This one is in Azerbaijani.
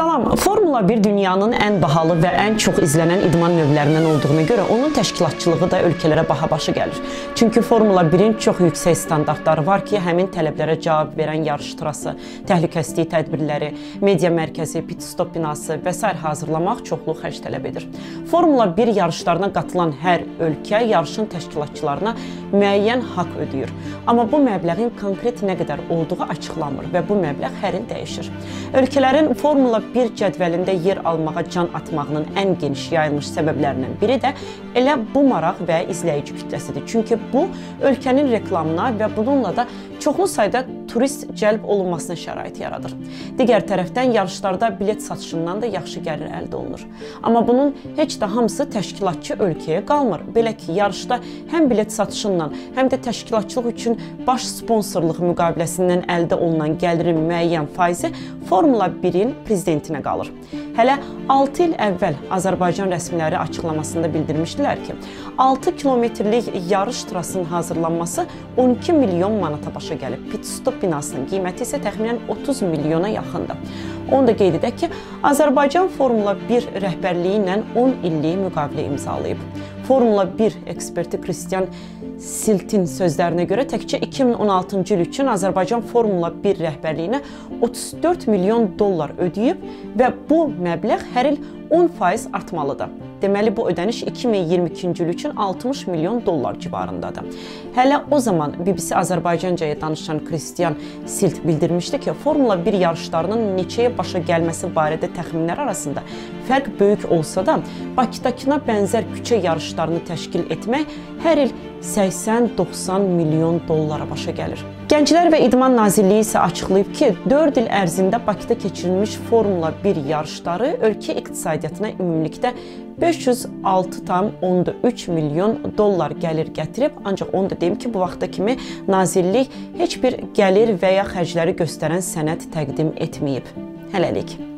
Salam. Formula 1 dünyanın ən bahalı və ən çox izlənən idman növlərindən olduğuna görə onun təşkilatçılığı da ölkələrə baha başa gəlir. Çünki Formula 1-in çox yüksək standartları var ki, həmin tələblərə cavab verən yarış trası, təhlükəsizlik tədbirləri, media mərkəzi, pit stop binası və s. hazırlamaq çoxlu xərc tələb edir. Formula 1 yarışlarına qatılan hər ölkə yarışın təşkilatçılarına müəyyən haqq ödəyir. Amma bu məbləğin konkret nə qədər olduğu açıqlanmır və bu məbləğ hər il dəyişir. Ölkələrin Formula 1 cədvəlində yer almağa can atmağının ən geniş yayılmış səbəblərindən biri də elə bu maraq və izləyici kütləsidir. Çünki bu ölkənin reklamına və bununla da çoxlu sayda turist cəlb olunmasına şərait yaradır. Digər tərəfdən yarışlarda bilet satışından da yaxşı gəlir əldə olunur. Amma bunun heç də hamısı təşkilatçı ölkəyə qalmır. Belə ki, yarışda həm bilet satışından, həm də təşkilatçılıq üçün baş sponsorluq müqaviləsindən əldə olunan gəlirin müəyyən faizi Formula 1-in prezidentinə qalır. Hələ 6 il əvvəl Azərbaycan rəsmiləri açıqlamasında bildirmişdilər ki, 6 kilometrlik yarış trasının hazırlanması 12 milyon manata başa gəlib. Pit stop binasının qiyməti isə təxminən 30 milyona yaxındır. Onu da qeyd edək ki, Azərbaycan Formula 1 rəhbərliyi ilə 10 illik müqavilə imzalayıb. Formula 1 eksperti Kristian Siltin sözlərinə görə təkcə 2016-cı il üçün Azərbaycan Formula 1 rəhbərliyinə 34 milyon dollar ödəyib və bu məbləğ hər il 10% artmalıdır. Deməli bu ödəniş 2022-ci il üçün 60 milyon dollar civarındadır. Hələ o zaman BBC Azərbaycancaya danışan Kristian Silt bildirmişdi ki, Formula 1 yarışlarının neçəyə başa gəlməsi barədə təxminlər arasında fərq böyük olsa da, Bakıdakına bənzər küçə yarışlarını təşkil etmək hər il 80-90 milyon dollara başa gəlir. Gənclər və İdman Nazirliyi isə açıqlayıb ki, 4 il ərzində Bakıda keçirilmiş Formula 1 yarışları ölkə iqtisadiyyatına ümumilikdə 506,3 milyon dollar gəlir gətirib. Ancaq onu da deyim ki, bu vaxta kimi nazirlik heç bir gəlir və ya xərcləri göstərən sənəd təqdim etməyib. Hələlik.